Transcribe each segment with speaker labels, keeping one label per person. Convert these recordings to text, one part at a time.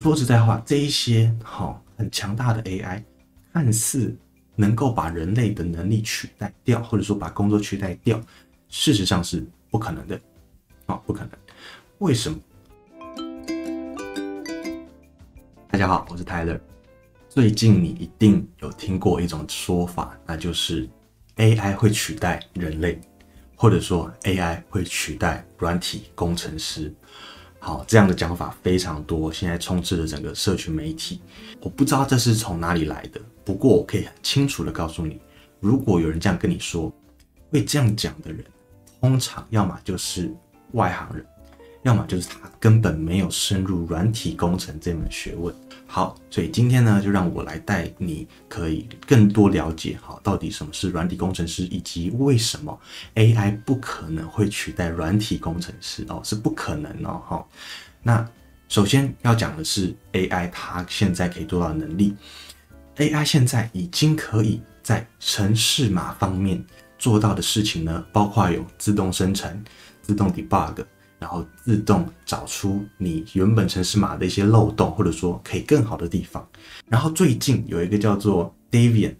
Speaker 1: 说实在话，这一些好很强大的 AI，看似能够把人类的能力取代掉，或者说把工作取代掉，事实上是不可能的。好，不可能。为什么？大家好，我是 Tyler。最近你一定有听过一种说法，那就是 AI 会取代人类，或者说 AI 会取代软体工程师。好，这样的讲法非常多，现在充斥着整个社群媒体。我不知道这是从哪里来的，不过我可以很清楚的告诉你，如果有人这样跟你说，会这样讲的人，通常要么就是外行人，要么就是他根本没有深入软体工程这门学问。好，所以今天呢，就让我来带你，可以更多了解哈，到底什么是软体工程师，以及为什么 AI 不可能会取代软体工程师哦，是不可能哦。好，那首先要讲的是 AI 它现在可以做到的能力，AI 现在已经可以在程式码方面做到的事情呢，包括有自动生成、自动 debug。然后自动找出你原本程式码的一些漏洞，或者说可以更好的地方。然后最近有一个叫做 Davian，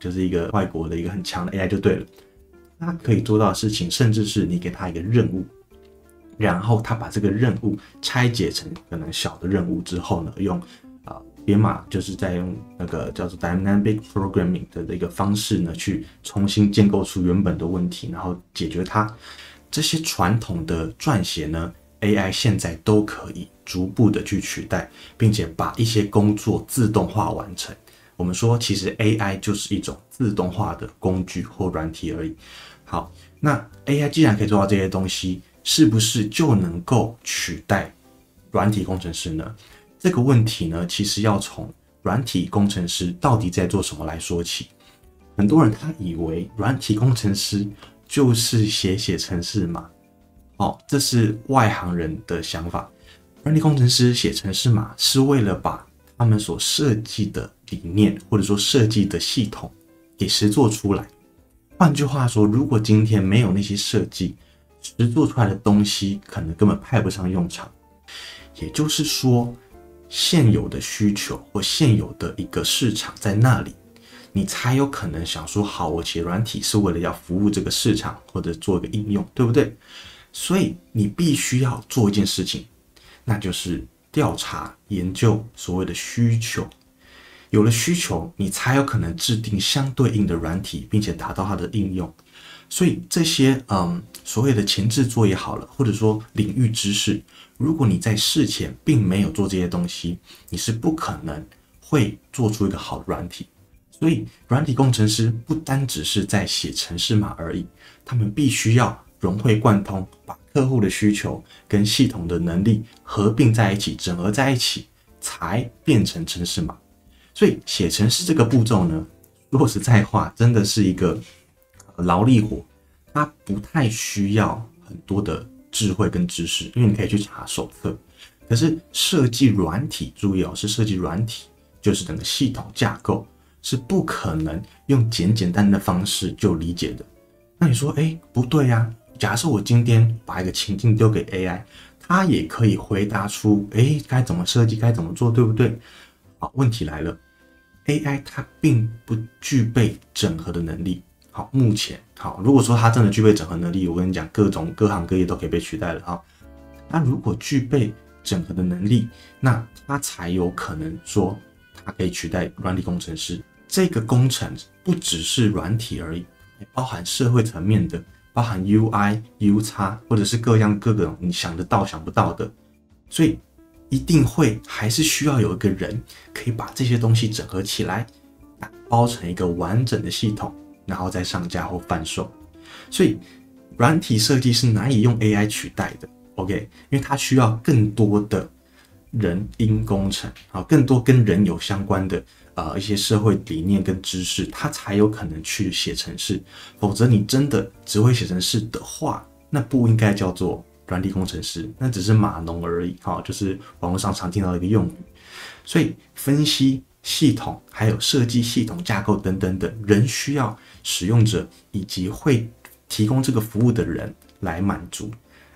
Speaker 1: 就是一个外国的一个很强的 AI 就对了，它可以做到的事情，甚至是你给它一个任务，然后它把这个任务拆解成可能小的任务之后呢，用啊编码，就是在用那个叫做 Dynamic Programming 的一个方式呢，去重新建构出原本的问题，然后解决它。这些传统的撰写呢，AI 现在都可以逐步的去取代，并且把一些工作自动化完成。我们说，其实 AI 就是一种自动化的工具或软体而已。好，那 AI 既然可以做到这些东西，是不是就能够取代软体工程师呢？这个问题呢，其实要从软体工程师到底在做什么来说起。很多人他以为软体工程师。就是写写程式码，哦，这是外行人的想法。软件工程师写程式码是为了把他们所设计的理念或者说设计的系统给实做出来。换句话说，如果今天没有那些设计，实做出来的东西可能根本派不上用场。也就是说，现有的需求或现有的一个市场在那里。你才有可能想说好，我写软体是为了要服务这个市场或者做一个应用，对不对？所以你必须要做一件事情，那就是调查研究所谓的需求。有了需求，你才有可能制定相对应的软体，并且达到它的应用。所以这些嗯所谓的前置作业好了，或者说领域知识，如果你在事前并没有做这些东西，你是不可能会做出一个好的软体。所以，软体工程师不单只是在写程式码而已，他们必须要融会贯通，把客户的需求跟系统的能力合并在一起，整合在一起，才变成程式码。所以，写程式这个步骤呢，说实在话，真的是一个劳力活，它不太需要很多的智慧跟知识，因为你可以去查手册。可是，设计软体，注意哦，是设计软体，就是整个系统架构。是不可能用简简单单的方式就理解的。那你说，哎，不对呀。假设我今天把一个情境丢给 AI，它也可以回答出，哎，该怎么设计，该怎么做，对不对？好，问题来了，AI 它并不具备整合的能力。好，目前好，如果说它真的具备整合能力，我跟你讲，各种各行各业都可以被取代了啊。那如果具备整合的能力，那它才有可能说，它可以取代软体工程师。这个工程不只是软体而已，包含社会层面的，包含 UI、U 叉，或者是各样各种你想得到想不到的，所以一定会还是需要有一个人可以把这些东西整合起来，包成一个完整的系统，然后再上架或贩售。所以软体设计是难以用 AI 取代的，OK？因为它需要更多的人因工程啊，更多跟人有相关的。呃，一些社会理念跟知识，他才有可能去写程式。否则，你真的只会写程式的话，那不应该叫做软体工程师，那只是码农而已。哈，就是网络上常听到的一个用语。所以，分析系统、还有设计系统架构等等等，人需要使用者以及会提供这个服务的人来满足。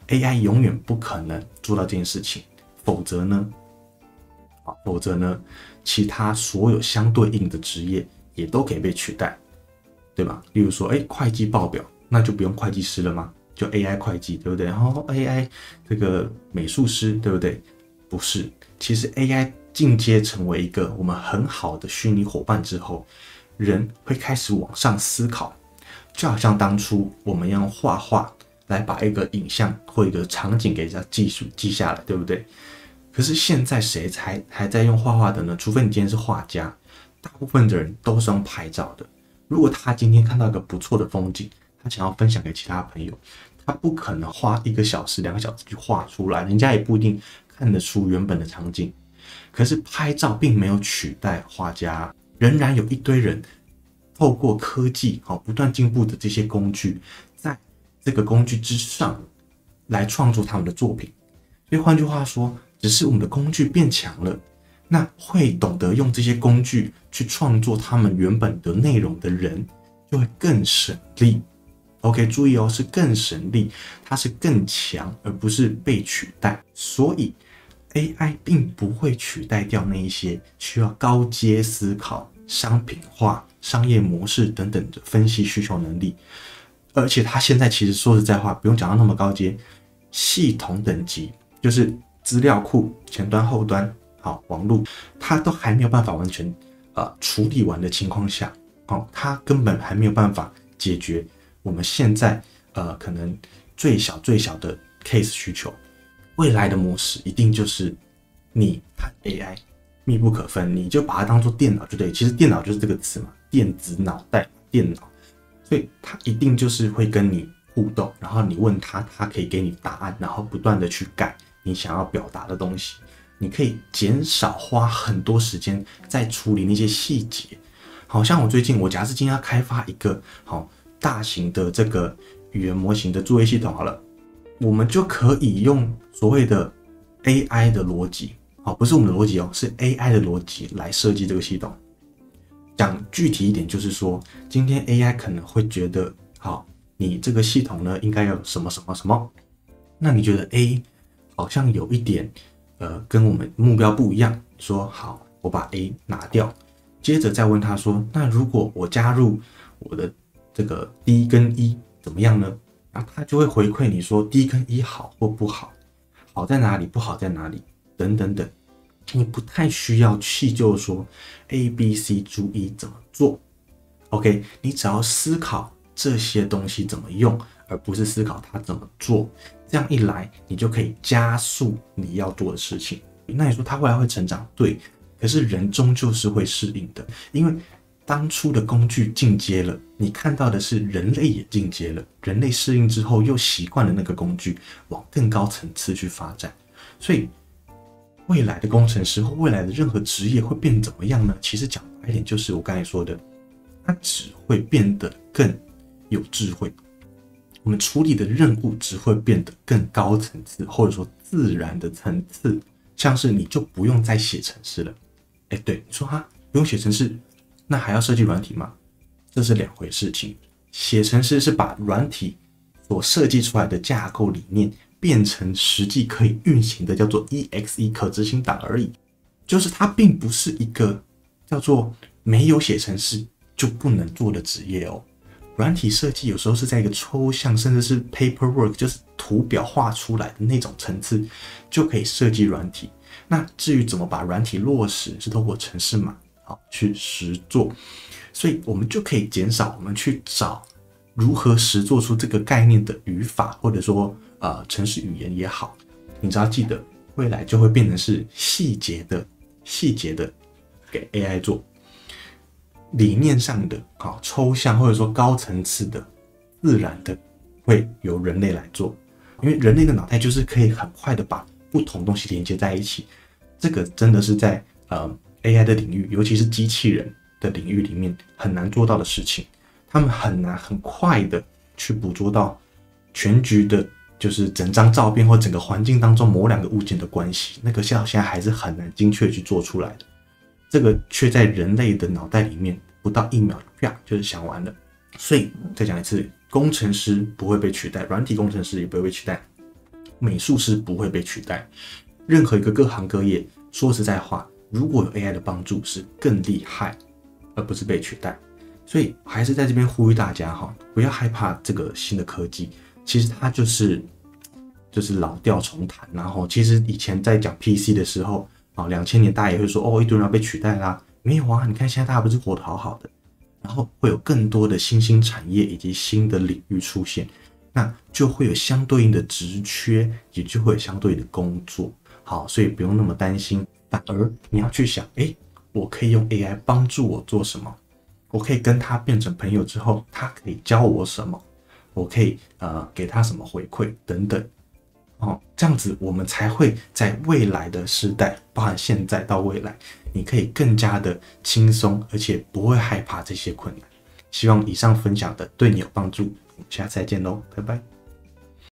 Speaker 1: AI 永远不可能做到这件事情。否则呢？啊，否则呢，其他所有相对应的职业也都可以被取代，对吧？例如说，哎，会计报表，那就不用会计师了吗？就 AI 会计，对不对？然后 AI 这个美术师，对不对？不是，其实 AI 进阶成为一个我们很好的虚拟伙伴之后，人会开始往上思考，就好像当初我们用画画来把一个影像或一个场景给它记述记下来，对不对？可是现在谁才还在用画画的呢？除非你今天是画家，大部分的人都是用拍照的。如果他今天看到一个不错的风景，他想要分享给其他朋友，他不可能花一个小时、两个小时去画出来，人家也不一定。看得出原本的场景，可是拍照并没有取代画家，仍然有一堆人透过科技好不断进步的这些工具，在这个工具之上来创作他们的作品。所以换句话说，只是我们的工具变强了，那会懂得用这些工具去创作他们原本的内容的人就会更省力。OK，注意哦，是更省力，它是更强，而不是被取代。所以。AI 并不会取代掉那一些需要高阶思考、商品化、商业模式等等的分析需求能力，而且它现在其实说实在话，不用讲到那么高阶，系统等级就是资料库前端、后端，好网络，它都还没有办法完全呃处理完的情况下，哦，它根本还没有办法解决我们现在呃可能最小最小的 case 需求。未来的模式一定就是你和 AI 密不可分，你就把它当做电脑就对。其实电脑就是这个词嘛，电子脑袋，电脑，所以它一定就是会跟你互动，然后你问他，他可以给你答案，然后不断的去改你想要表达的东西。你可以减少花很多时间在处理那些细节。好像我最近，我假设今天要开发一个好大型的这个语言模型的作业系统，好了。我们就可以用所谓的 AI 的逻辑，好，不是我们的逻辑哦，是 AI 的逻辑来设计这个系统。讲具体一点，就是说，今天 AI 可能会觉得，好，你这个系统呢，应该有什么什么什么，那你觉得 A 好像有一点，呃，跟我们目标不一样，说好，我把 A 拿掉，接着再问他说，那如果我加入我的这个 D 跟 E 怎么样呢？他就会回馈你说 D 跟 E 好或不好，好在哪里，不好在哪里，等等等。你不太需要细究说 A、B、C、注意怎么做。OK，你只要思考这些东西怎么用，而不是思考它怎么做。这样一来，你就可以加速你要做的事情。那你说他未来会成长？对，可是人终究是会适应的，因为。当初的工具进阶了，你看到的是人类也进阶了。人类适应之后，又习惯了那个工具，往更高层次去发展。所以，未来的工程师或未来的任何职业会变怎么样呢？其实讲白一点，就是我刚才说的，它只会变得更有智慧。我们处理的任务只会变得更高层次，或者说自然的层次，像是你就不用再写程式了。哎，对，你说哈，不用写程式。那还要设计软体吗？这是两回事。情写程式是把软体所设计出来的架构理念变成实际可以运行的，叫做 EXE 可执行档而已。就是它并不是一个叫做没有写程式就不能做的职业哦。软体设计有时候是在一个抽象，甚至是 paperwork，就是图表画出来的那种层次就可以设计软体。那至于怎么把软体落实，是通过程式码。好，去实做，所以我们就可以减少我们去找如何实做出这个概念的语法，或者说呃程式语言也好，你只要记得，未来就会变成是细节的、细节的给 AI 做，理念上的好抽象或者说高层次的、自然的会由人类来做，因为人类的脑袋就是可以很快的把不同东西连接在一起，这个真的是在呃。AI 的领域，尤其是机器人的领域里面很难做到的事情，他们很难很快的去捕捉到全局的，就是整张照片或整个环境当中某两个物件的关系，那个现在还是很难精确去做出来的。这个却在人类的脑袋里面不到一秒，啪就是想完了。所以再讲一次，工程师不会被取代，软体工程师也不会被取代，美术师不会被取代，任何一个各行各业，说实在话。如果有 AI 的帮助，是更厉害，而不是被取代。所以还是在这边呼吁大家哈，不要害怕这个新的科技，其实它就是就是老调重弹。然后其实以前在讲 PC 的时候啊，两千年大家也会说哦，一堆人要被取代啦。没有啊，你看现在大家不是活得好好的，然后会有更多的新兴产业以及新的领域出现，那就会有相对应的职缺，也就会有相对应的工作。好，所以不用那么担心，反而你要去想，哎，我可以用 AI 帮助我做什么？我可以跟他变成朋友之后，他可以教我什么？我可以呃给他什么回馈等等，哦，这样子我们才会在未来的时代，包含现在到未来，你可以更加的轻松，而且不会害怕这些困难。希望以上分享的对你有帮助，我们下次再见喽，拜拜。